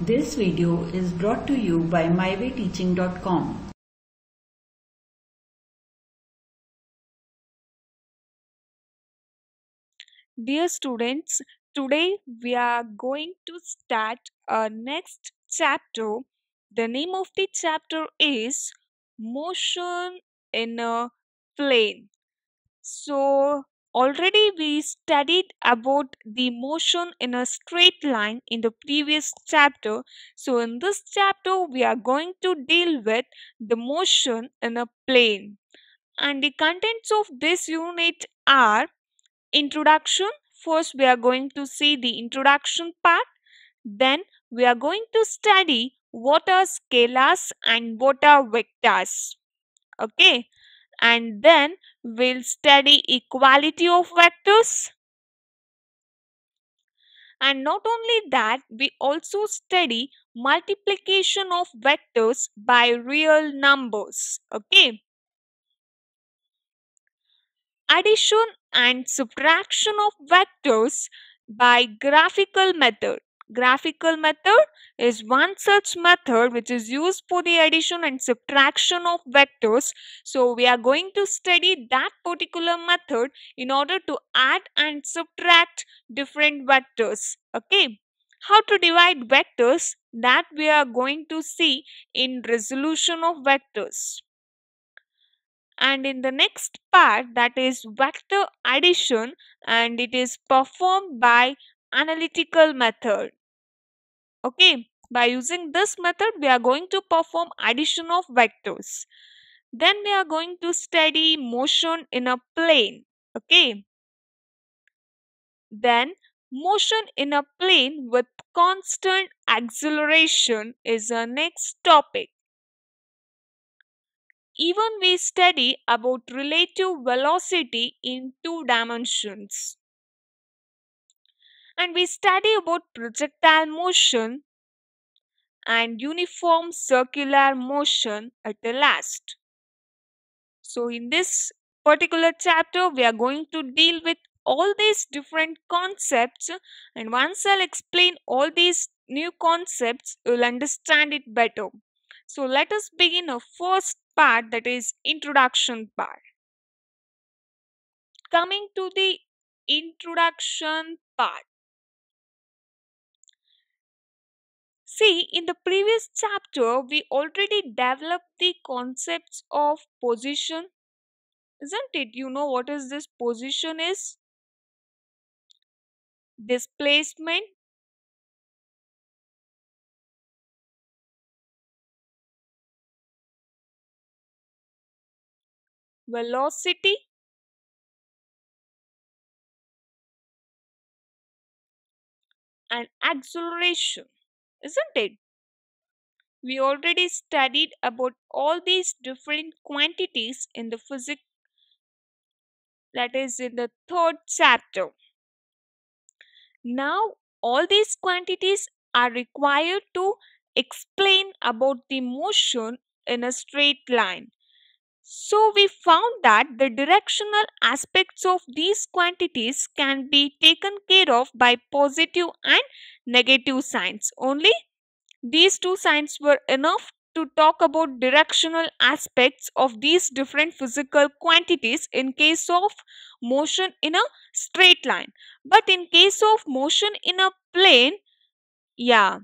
This video is brought to you by mywayteaching.com. Dear students, today we are going to start our next chapter. The name of the chapter is Motion in a Plane. So, already we studied about the motion in a straight line in the previous chapter. So, in this chapter, we are going to deal with the motion in a plane. And the contents of this unit are introduction. First, we are going to see the introduction part. Then, we are going to study what are scalars and what are vectors. Okay. And then, we'll study equality of vectors. And not only that, we also study multiplication of vectors by real numbers. Okay. Addition and subtraction of vectors by graphical method. Graphical method is one such method which is used for the addition and subtraction of vectors. So we are going to study that particular method in order to add and subtract different vectors. Okay. How to divide vectors that we are going to see in resolution of vectors and in the next part that is vector addition and it is performed by analytical method okay by using this method we are going to perform addition of vectors. Then we are going to study motion in a plane okay? Then motion in a plane with constant acceleration is our next topic. Even we study about relative velocity in two dimensions. And we study about projectile motion and uniform circular motion at the last. So in this particular chapter, we are going to deal with all these different concepts and once I'll explain all these new concepts, you'll understand it better. So let us begin our first part that is introduction part. Coming to the introduction part. See, in the previous chapter, we already developed the concepts of position. Isn't it? You know what is this position is? Displacement, velocity and acceleration isn't it? We already studied about all these different quantities in the physics that is in the third chapter. Now all these quantities are required to explain about the motion in a straight line so we found that the directional aspects of these quantities can be taken care of by positive and negative signs. Only these two signs were enough to talk about directional aspects of these different physical quantities in case of motion in a straight line. But in case of motion in a plane, yeah,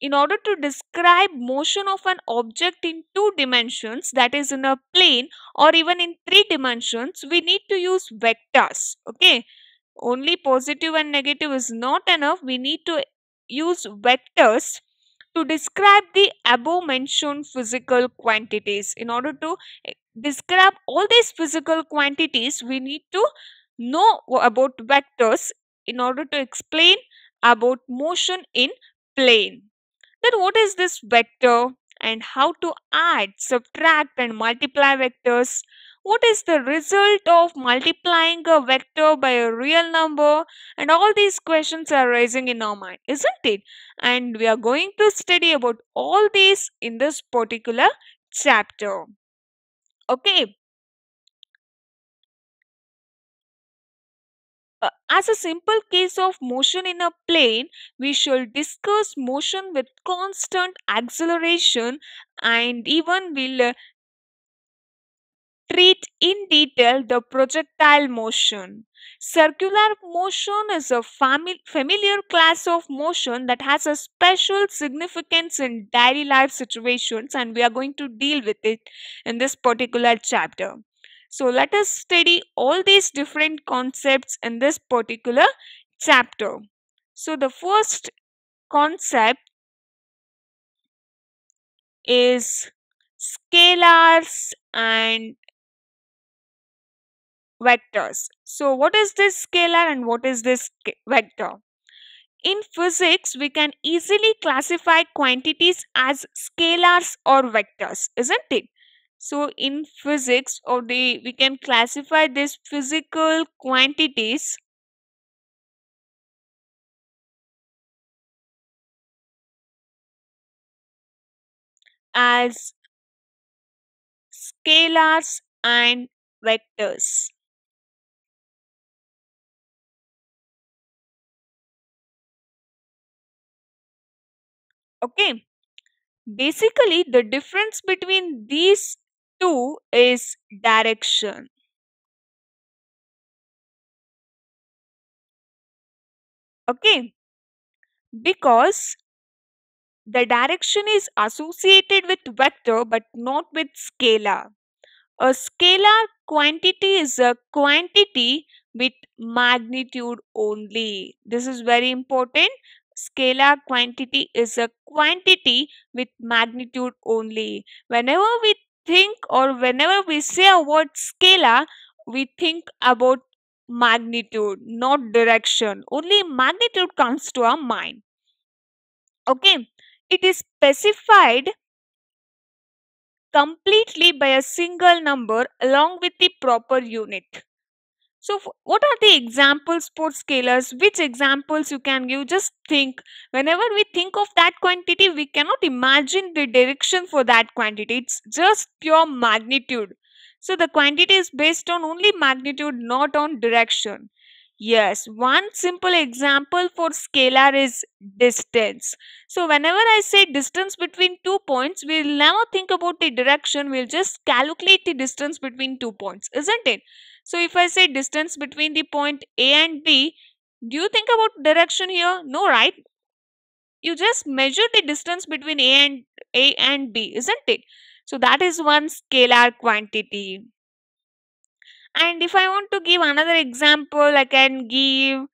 in order to describe motion of an object in two dimensions that is in a plane or even in three dimensions we need to use vectors okay? Only positive and negative is not enough. We need to use vectors to describe the above mentioned physical quantities. In order to eh, describe all these physical quantities we need to know about vectors in order to explain about motion in plane then what is this vector and how to add, subtract and multiply vectors? What is the result of multiplying a vector by a real number? And all these questions are rising in our mind, isn't it? And we are going to study about all these in this particular chapter. Okay. Uh, as a simple case of motion in a plane, we shall discuss motion with constant acceleration and even will uh, treat in detail the projectile motion. Circular motion is a fami- familiar class of motion that has a special significance in daily life situations, and we are going to deal with it in this particular chapter. So, let us study all these different concepts in this particular chapter. So, the first concept is scalars and vectors. So, what is this scalar and what is this vector? In physics, we can easily classify quantities as scalars or vectors, isn't it? So, in physics, or the we can classify these physical quantities as scalars and vectors. Okay. Basically, the difference between these two is direction. Okay. Because the direction is associated with vector but not with scalar. A scalar quantity is a quantity with magnitude only. This is very important. Scalar quantity is a quantity with magnitude only. Whenever we think or whenever we say a word scalar, we think about magnitude, not direction. Only magnitude comes to our mind. Okay, it is specified completely by a single number along with the proper unit. So, what are the examples for scalars? Which examples you can give? Just think. Whenever we think of that quantity, we cannot imagine the direction for that quantity. It's just pure magnitude. So, the quantity is based on only magnitude, not on direction. Yes, one simple example for scalar is distance. So, whenever I say distance between two points, we'll never think about the direction, we'll just calculate the distance between two points, isn't it? So, if I say distance between the point A and B, do you think about direction here? No, right? You just measure the distance between A and A and B, isn't it? So, that is one scalar quantity. And if I want to give another example, I can give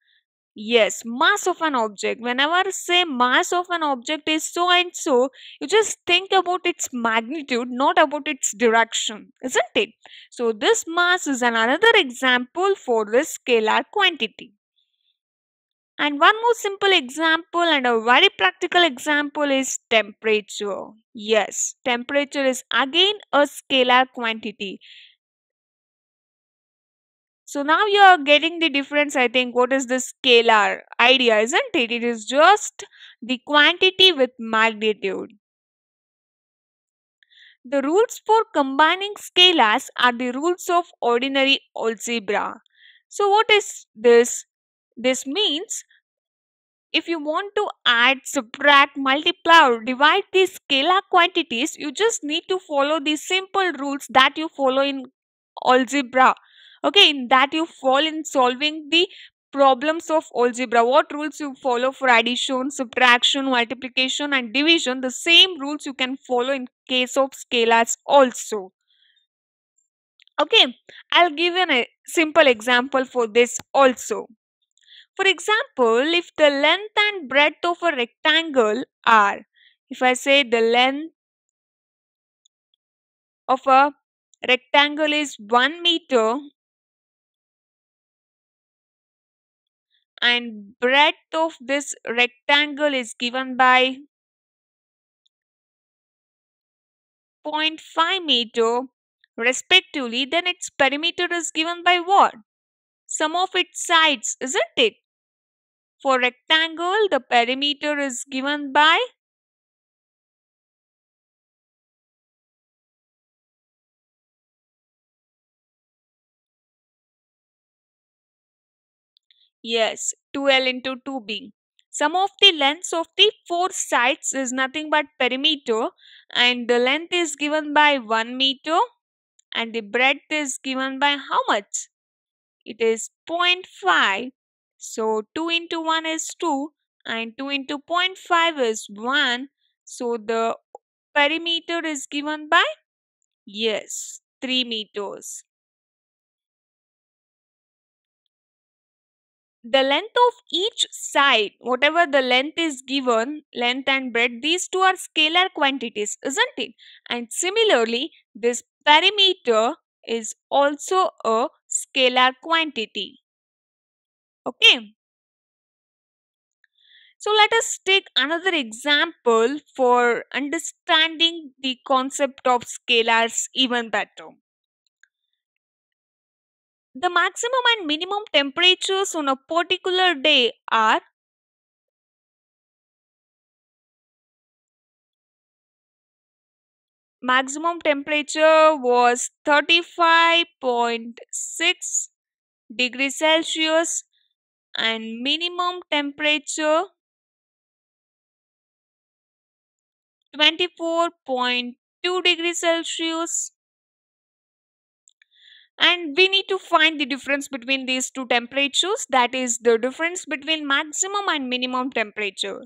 Yes, mass of an object. Whenever say mass of an object is so and so, you just think about its magnitude, not about its direction, isn't it? So, this mass is another example for this scalar quantity. And one more simple example and a very practical example is temperature. Yes, temperature is again a scalar quantity. So now you are getting the difference, I think. What is the scalar idea, isn't it? It is just the quantity with magnitude. The rules for combining scalars are the rules of ordinary algebra. So, what is this? This means if you want to add, subtract, multiply, or divide these scalar quantities, you just need to follow the simple rules that you follow in algebra okay in that you fall in solving the problems of algebra. What rules you follow for addition subtraction multiplication and division? The same rules you can follow in case of scalars also. Okay i'll give you a simple example for this also. For example if the length and breadth of a rectangle are if i say the length of a rectangle is 1 meter and breadth of this rectangle is given by 0.5 meter respectively then its perimeter is given by what? Sum of its sides isn't it? For rectangle the perimeter is given by Yes, 2L into 2B. Sum of the lengths of the four sides is nothing but perimeter and the length is given by 1 meter and the breadth is given by how much? It is 0.5. So 2 into 1 is 2 and 2 into 0.5 is 1. So the perimeter is given by yes 3 meters. The length of each side, whatever the length is given, length and breadth, these two are scalar quantities, isn't it? And similarly, this perimeter is also a scalar quantity. Okay. So let us take another example for understanding the concept of scalars even better. The maximum and minimum temperatures on a particular day are maximum temperature was 35.6 degrees Celsius and minimum temperature 24.2 degrees Celsius and we need to find the difference between these two temperatures that is the difference between maximum and minimum temperature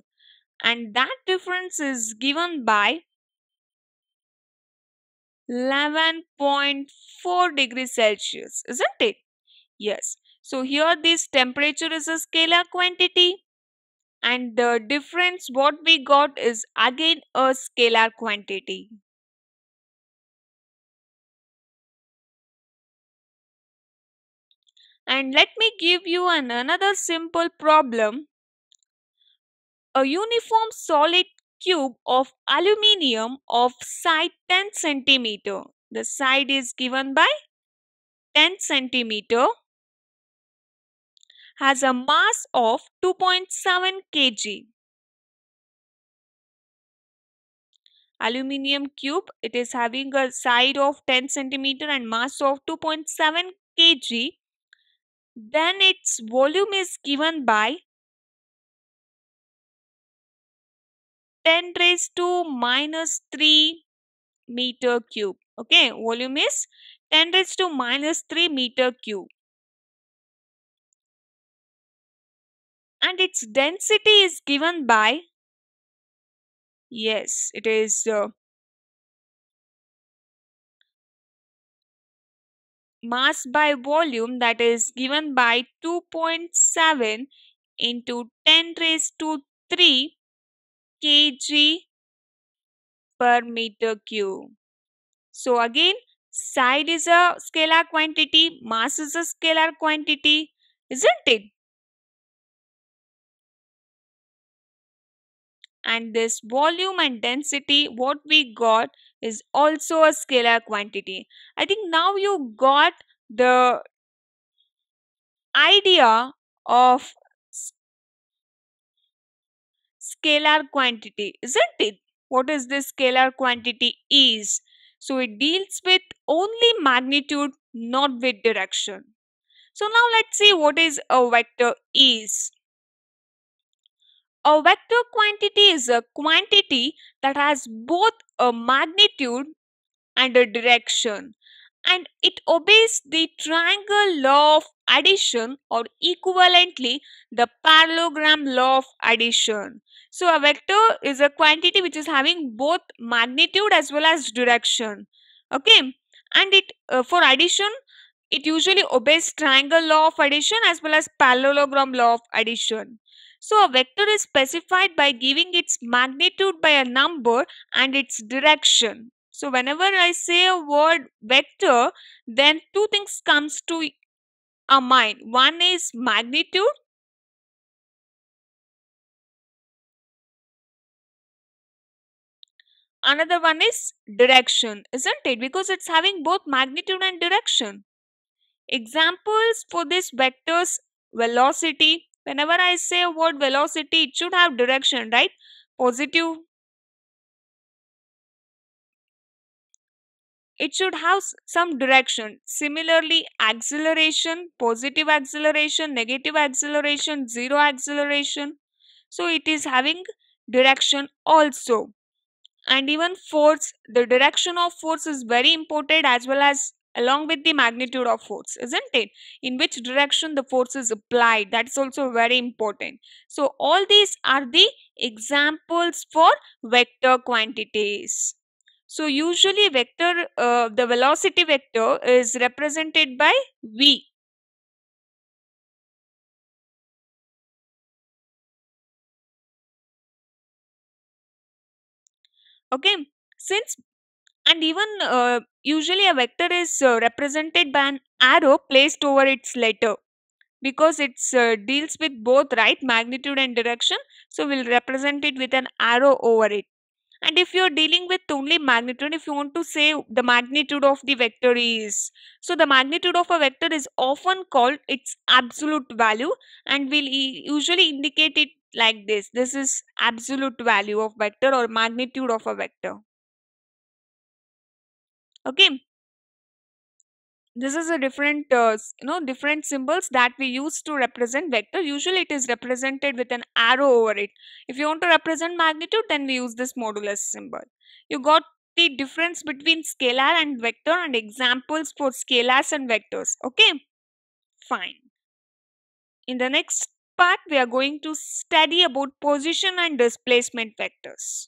and that difference is given by 11.4 degrees Celsius, isn't it? Yes. So here this temperature is a scalar quantity and the difference what we got is again a scalar quantity. And let me give you an another simple problem. A uniform solid cube of aluminium of side 10 centimeter. The side is given by 10 centimeter has a mass of 2.7 kg. Aluminium cube, it is having a side of 10 centimeter and mass of 2.7 kg. Then its volume is given by 10 raised to minus 3 meter cube. Okay, volume is 10 raised to minus 3 meter cube. And its density is given by, yes, it is uh, mass by volume that is given by 2.7 into 10 raised to 3 kg per meter cube. So again, side is a scalar quantity, mass is a scalar quantity, isn't it? And this volume and density, what we got is also a scalar quantity. I think now you got the idea of scalar quantity, isn't it? What is this scalar quantity is? So it deals with only magnitude, not with direction. So now let's see what is a vector is. A vector quantity is a quantity that has both a magnitude and a direction and it obeys the triangle law of addition or equivalently the parallelogram law of addition. So a vector is a quantity which is having both magnitude as well as direction. Okay, and it uh, for addition it usually obeys triangle law of addition as well as parallelogram law of addition. So a vector is specified by giving its magnitude by a number and its direction. So whenever I say a word vector, then two things comes to our mind. One is magnitude. Another one is direction, isn't it? Because it's having both magnitude and direction. Examples for this vectors velocity. Whenever I say a word velocity, it should have direction, right? Positive. It should have some direction. Similarly acceleration positive acceleration negative acceleration zero acceleration. So it is having direction also. And even force the direction of force is very important as well as along with the magnitude of force isn't it? In which direction the force is applied that's also very important. So all these are the examples for vector quantities. So usually vector uh, the velocity vector is represented by v. Okay since and even uh, usually a vector is uh, represented by an arrow placed over its letter because it uh, deals with both right magnitude and direction so we'll represent it with an arrow over it. And if you're dealing with only magnitude if you want to say the magnitude of the vector is so the magnitude of a vector is often called its absolute value and we'll e- usually indicate it like this this is absolute value of vector or magnitude of a vector okay. This is a different uh, you know different symbols that we use to represent vector. Usually it is represented with an arrow over it. If you want to represent magnitude then we use this modulus symbol. You got the difference between scalar and vector and examples for scalars and vectors. Okay? Fine. In the next part we are going to study about position and displacement vectors